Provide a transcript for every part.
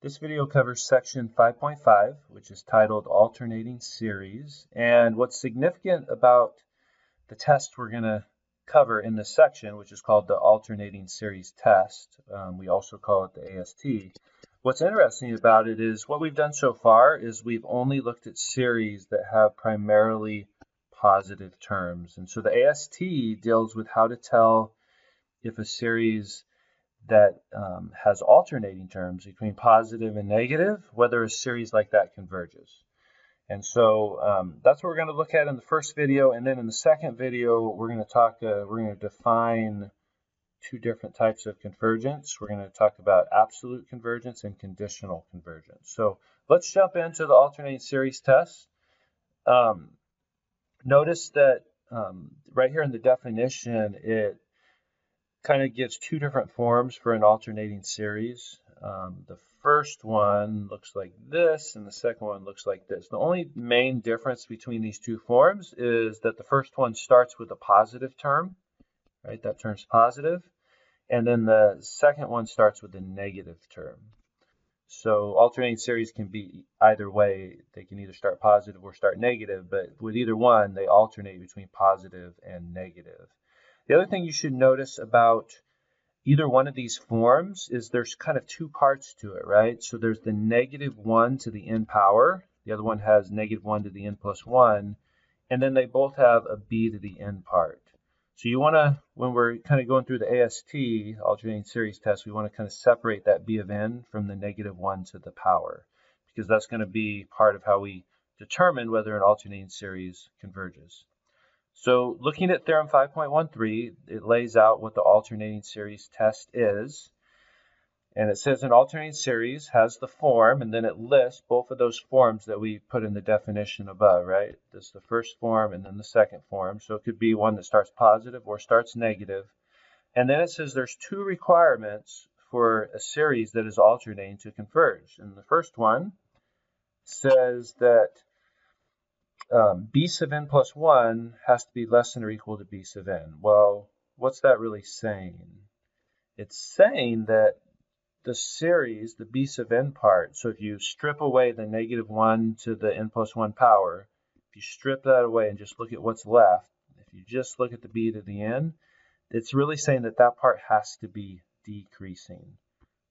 This video covers section 5.5, which is titled Alternating Series. And what's significant about the test we're going to cover in this section, which is called the Alternating Series Test, um, we also call it the AST. What's interesting about it is what we've done so far is we've only looked at series that have primarily positive terms. And so the AST deals with how to tell if a series that um, has alternating terms between positive and negative, whether a series like that converges. And so um, that's what we're going to look at in the first video. And then in the second video, we're going to talk, uh, we're going to define two different types of convergence. We're going to talk about absolute convergence and conditional convergence. So let's jump into the alternating series test. Um, notice that um, right here in the definition, it kind of gives two different forms for an alternating series. Um, the first one looks like this and the second one looks like this. The only main difference between these two forms is that the first one starts with a positive term, right? That term's positive. And then the second one starts with a negative term. So alternating series can be either way. They can either start positive or start negative, but with either one, they alternate between positive and negative. The other thing you should notice about either one of these forms is there's kind of two parts to it, right? So there's the negative 1 to the n power. The other one has negative 1 to the n plus 1. And then they both have a b to the n part. So you want to, when we're kind of going through the AST, alternating series test, we want to kind of separate that b of n from the negative 1 to the power. Because that's going to be part of how we determine whether an alternating series converges. So looking at Theorem 5.13, it lays out what the alternating series test is. And it says an alternating series has the form, and then it lists both of those forms that we put in the definition above, right? This is the first form and then the second form. So it could be one that starts positive or starts negative. And then it says there's two requirements for a series that is alternating to converge. And the first one says that um, b sub n plus 1 has to be less than or equal to b sub n. Well, what's that really saying? It's saying that the series, the b sub n part, so if you strip away the negative 1 to the n plus 1 power, if you strip that away and just look at what's left, if you just look at the b to the n, it's really saying that that part has to be decreasing.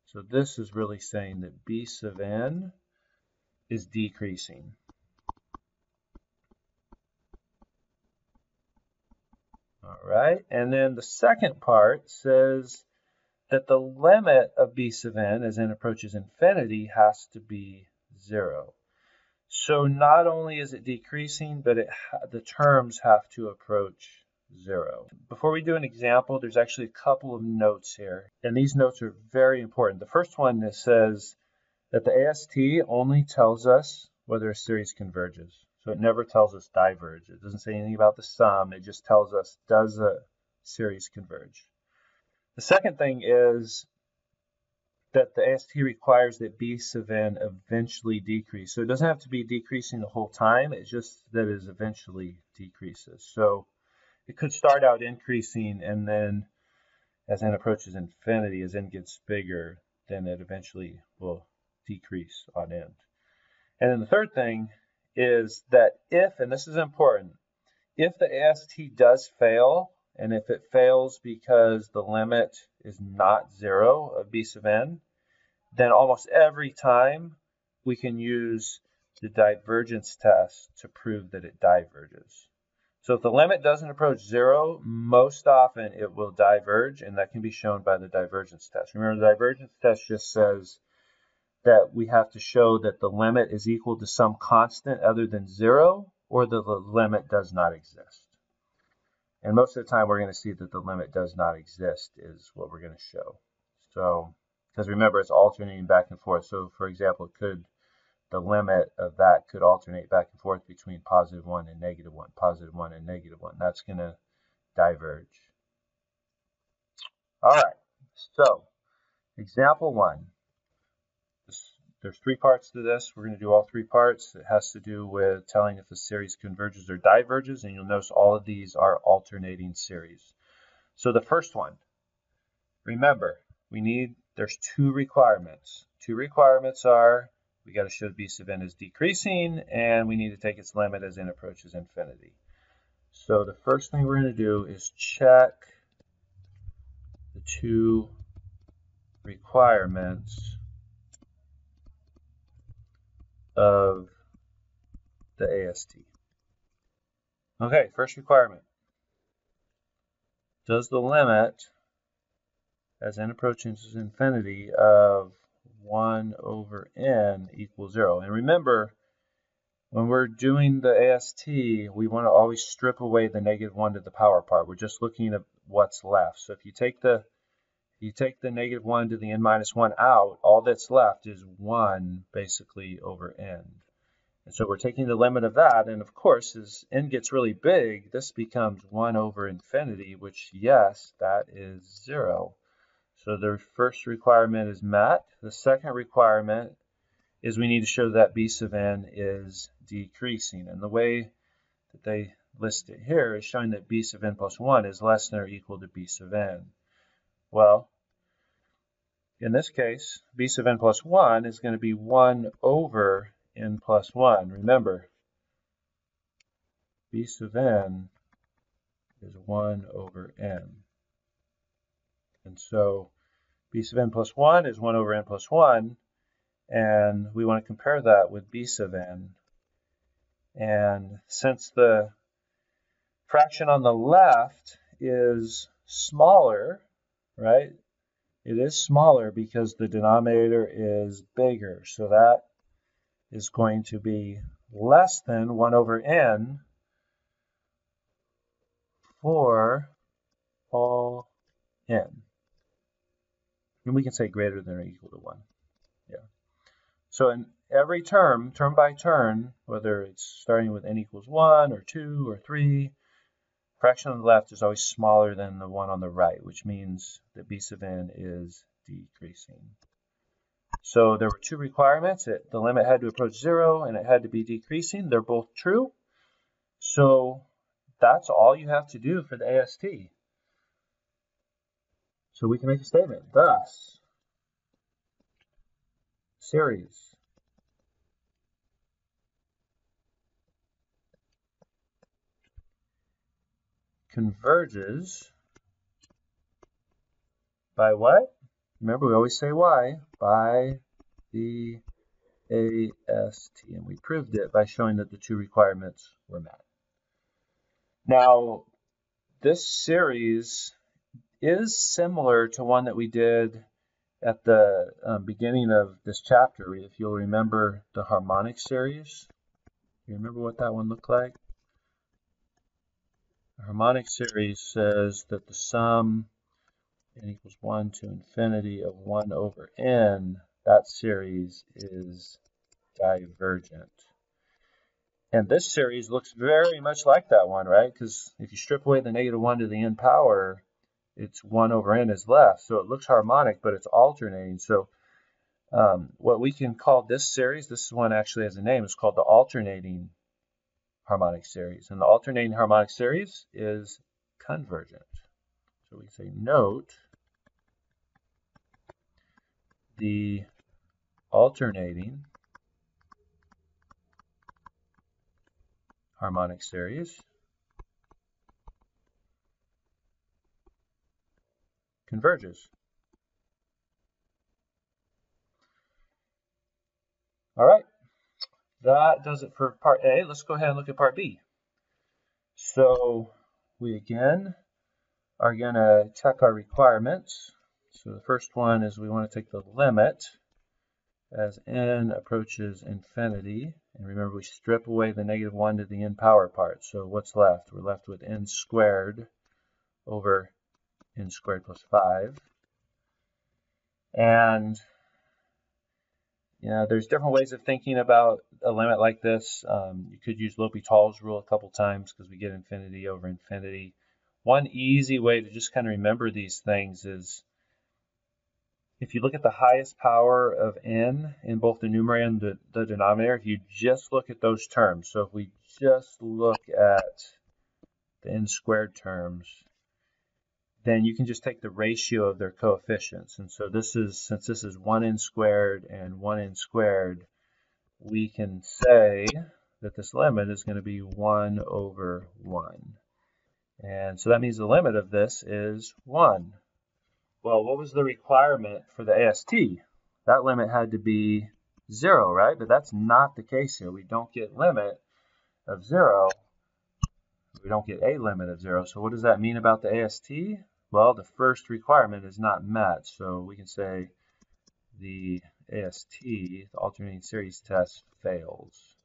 So this is really saying that b sub n is decreasing. All right, and then the second part says that the limit of b sub n as n approaches infinity has to be zero. So not only is it decreasing, but it the terms have to approach zero. Before we do an example, there's actually a couple of notes here, and these notes are very important. The first one that says that the AST only tells us whether a series converges. So it never tells us diverge. It doesn't say anything about the sum. It just tells us does a series converge. The second thing is that the AST requires that B sub n eventually decrease. So it doesn't have to be decreasing the whole time. It's just that it eventually decreases. So it could start out increasing and then as n approaches infinity, as n gets bigger, then it eventually will decrease on end. And then the third thing is that if, and this is important, if the AST does fail, and if it fails because the limit is not zero of b sub n, then almost every time we can use the divergence test to prove that it diverges. So if the limit doesn't approach zero, most often it will diverge, and that can be shown by the divergence test. Remember, the divergence test just says that we have to show that the limit is equal to some constant other than zero or the limit does not exist. And most of the time we're going to see that the limit does not exist is what we're going to show. So, because remember it's alternating back and forth. So for example, could the limit of that could alternate back and forth between positive 1 and negative 1, positive 1 and negative 1. That's going to diverge. All right, so example 1 there's three parts to this. We're going to do all three parts. It has to do with telling if a series converges or diverges, and you'll notice all of these are alternating series. So the first one, remember, we need, there's two requirements. two requirements are we got to show b sub n is decreasing, and we need to take its limit as n approaches infinity. So the first thing we're going to do is check the two requirements of the AST. Okay, first requirement. Does the limit as n approaches infinity of 1 over n equals 0? And remember, when we're doing the AST, we want to always strip away the negative 1 to the power part. We're just looking at what's left. So if you take the you take the negative 1 to the n minus 1 out, all that's left is 1 basically over n. And so we're taking the limit of that, and of course, as n gets really big, this becomes 1 over infinity, which, yes, that is 0. So the first requirement is met. The second requirement is we need to show that b sub n is decreasing. And the way that they list it here is showing that b sub n plus 1 is less than or equal to b sub n. Well, in this case, b sub n plus 1 is going to be 1 over n plus 1. Remember, b sub n is 1 over n. And so b sub n plus 1 is 1 over n plus 1. And we want to compare that with b sub n. And since the fraction on the left is smaller, right? It is smaller because the denominator is bigger. So that is going to be less than 1 over n for all n. And we can say greater than or equal to 1. Yeah. So in every term, term by term, whether it's starting with n equals 1 or 2 or 3, fraction on the left is always smaller than the one on the right, which means that b sub n is decreasing. So there were two requirements. It, the limit had to approach zero and it had to be decreasing. They're both true. So that's all you have to do for the AST. So we can make a statement. Thus, series converges by what? Remember, we always say why. By the AST. And we proved it by showing that the two requirements were met. Now, this series is similar to one that we did at the um, beginning of this chapter. If you'll remember the harmonic series, you remember what that one looked like? The harmonic series says that the sum n equals 1 to infinity of 1 over n, that series is divergent. And this series looks very much like that one, right? Because if you strip away the negative 1 to the n power, it's 1 over n is left. So it looks harmonic, but it's alternating. So um, what we can call this series, this one actually has a name, it's called the alternating harmonic series. And the alternating harmonic series is convergent. So we say note the alternating harmonic series converges. All right, that does it for part A. Let's go ahead and look at part B. So we again are going to check our requirements. So the first one is we want to take the limit as n approaches infinity. And remember, we strip away the negative 1 to the n power part. So what's left? We're left with n squared over n squared plus 5. And you know, there's different ways of thinking about a limit like this. Um, you could use L'Hopital's rule a couple times because we get infinity over infinity. One easy way to just kind of remember these things is if you look at the highest power of n in both the numerator and the, the denominator, if you just look at those terms, so if we just look at the n squared terms, then you can just take the ratio of their coefficients. And so this is, since this is 1n squared and 1n squared, we can say that this limit is going to be 1 over 1. And so that means the limit of this is 1. Well, what was the requirement for the AST? That limit had to be 0, right? But that's not the case here. We don't get limit of 0. We don't get a limit of 0. So what does that mean about the AST? Well, the first requirement is not met. So we can say the AST, the alternating series test, fails.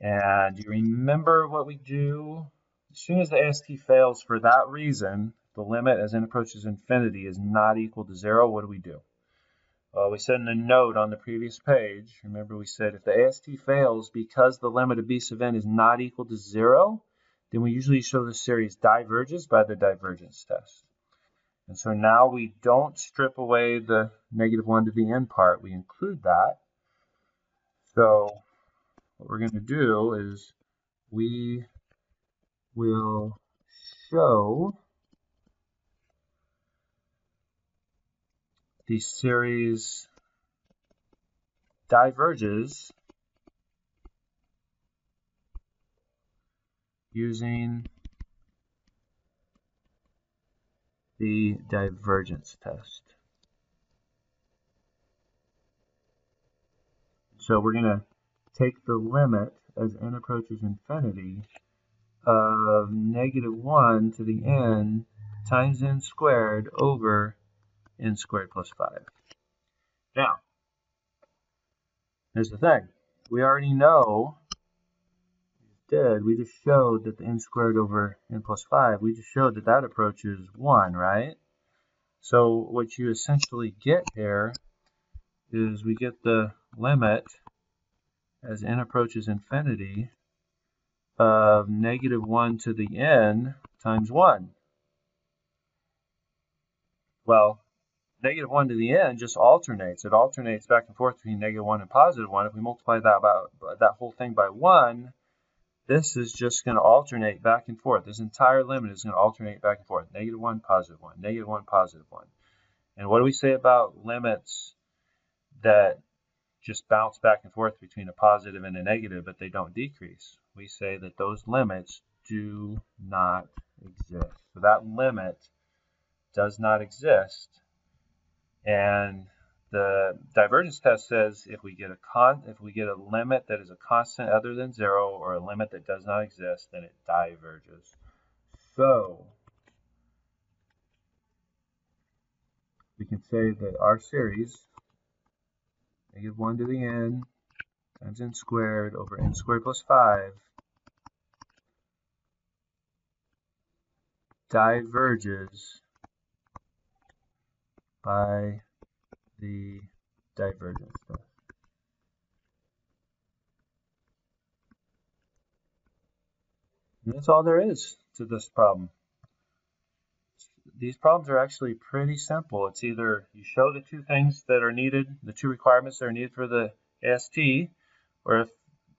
And you remember what we do? As soon as the AST fails for that reason, the limit as n approaches infinity is not equal to zero, what do we do? Well, we said in a note on the previous page, remember we said if the AST fails because the limit of b sub n is not equal to zero, then we usually show the series diverges by the divergence test. And so now we don't strip away the negative 1 to the n part, we include that. So what we're going to do is we will show the series diverges using the divergence test. So we're going to take the limit as n approaches infinity of negative 1 to the n times n squared over n squared plus 5. Now, here's the thing. We already know, did, we just showed that the n squared over n plus 5, we just showed that that approaches 1, right? So what you essentially get here is we get the limit as n approaches infinity of negative 1 to the n times 1. Well, negative 1 to the n just alternates. It alternates back and forth between negative 1 and positive 1. If we multiply that, about, that whole thing by 1, this is just going to alternate back and forth. This entire limit is going to alternate back and forth. Negative 1, positive 1, negative 1, positive 1. And what do we say about limits that just bounce back and forth between a positive and a negative, but they don't decrease. We say that those limits do not exist. So that limit does not exist. And the divergence test says if we get a con if we get a limit that is a constant other than zero or a limit that does not exist, then it diverges. So we can say that our series negative 1 to the n times n squared over n squared plus 5 diverges by the divergence test. And that's all there is to this problem these problems are actually pretty simple. It's either you show the two things that are needed, the two requirements that are needed for the AST, or if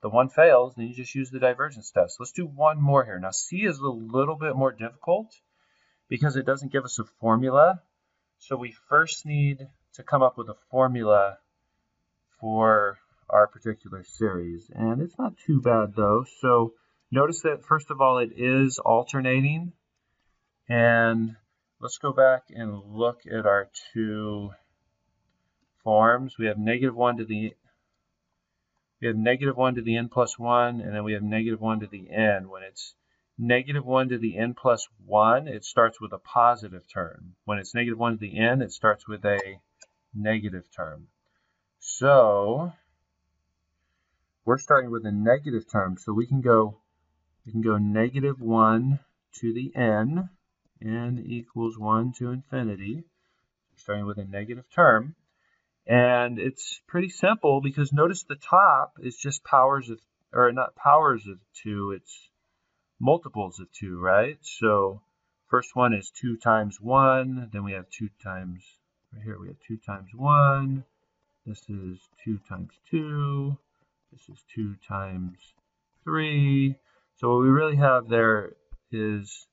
the one fails, then you just use the divergence test. Let's do one more here. Now C is a little bit more difficult because it doesn't give us a formula. So we first need to come up with a formula for our particular series. And it's not too bad though. So notice that first of all, it is alternating. And let's go back and look at our two forms. We have negative 1 to the we have negative 1 to the n plus 1, and then we have negative 1 to the n. When it's negative 1 to the n plus 1, it starts with a positive term. When it's negative 1 to the n, it starts with a negative term. So we're starting with a negative term, so we can go we can go negative 1 to the n n equals 1 to infinity, starting with a negative term. And it's pretty simple because notice the top is just powers of, or not powers of 2, it's multiples of 2, right? So first one is 2 times 1, then we have 2 times, right here we have 2 times 1, this is 2 times 2, this is 2 times 3. So what we really have there is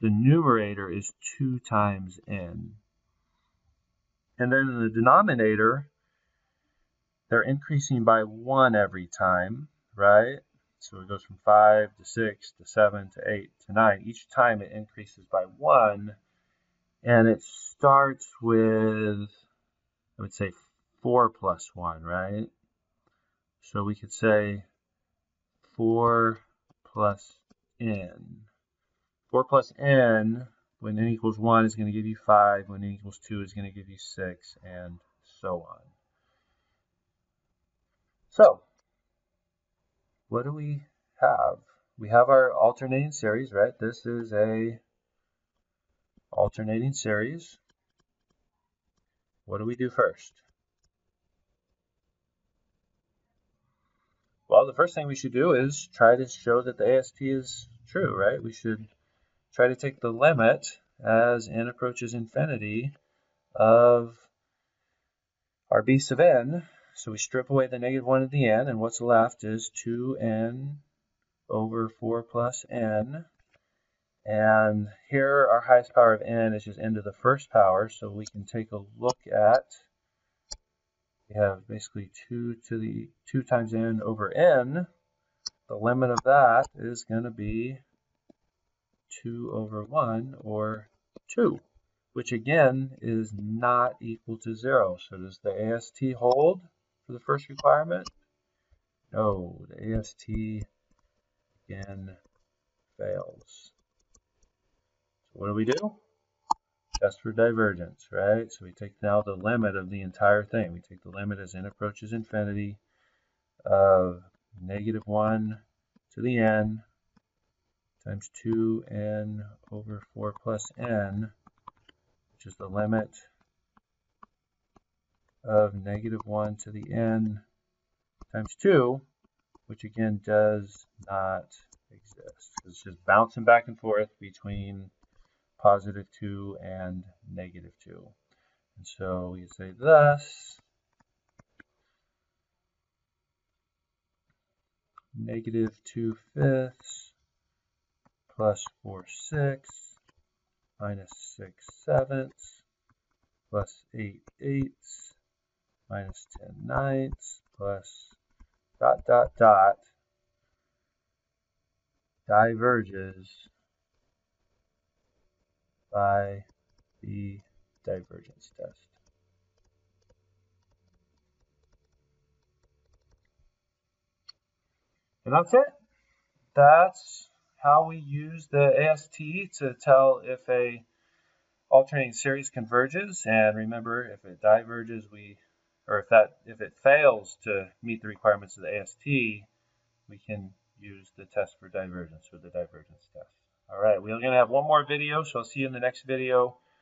the numerator is 2 times n. And then in the denominator, they're increasing by 1 every time, right? So it goes from 5 to 6 to 7 to 8 to 9. Each time it increases by 1. And it starts with, I would say, 4 plus 1, right? So we could say 4 plus n. 4 plus n, when n equals 1, is going to give you 5. When n equals 2 is going to give you 6, and so on. So, what do we have? We have our alternating series, right? This is a alternating series. What do we do first? Well, the first thing we should do is try to show that the AST is true, right? We should try to take the limit as n approaches infinity of our b sub n. So we strip away the negative 1 at the n, and what's left is 2n over 4 plus n. And here our highest power of n is just n to the first power, so we can take a look at we have basically 2 to the 2 times n over n. The limit of that is going to be 2 over 1 or 2, which again is not equal to 0. So does the AST hold for the first requirement? No, the AST again fails. What do we do? test for divergence, right? So we take now the limit of the entire thing. We take the limit as n approaches infinity of negative 1 to the n times 2n over 4 plus n, which is the limit of negative 1 to the n times 2, which again does not exist. It's just bouncing back and forth between positive 2 and negative 2. And so we say thus, negative 2 fifths plus 4 sixths minus 6 sevenths plus 8 eighths minus 10 ninths plus dot dot dot diverges by the divergence test. And that's it. That's how we use the AST to tell if a alternating series converges. And remember, if it diverges, we, or if that, if it fails to meet the requirements of the AST, we can use the test for divergence or the divergence test. All right, we're going to have one more video, so I'll see you in the next video.